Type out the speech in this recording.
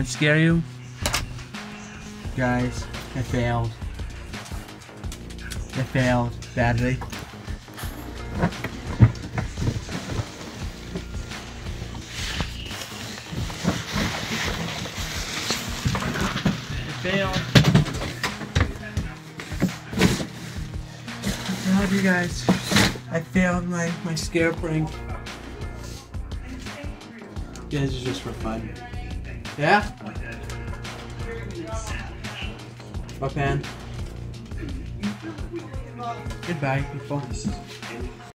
didn't scare you? Guys, I failed. I failed badly. I failed. I love you guys. I failed my, my scare prank. You guys are just for fun. Yeah? What, man? Goodbye, people.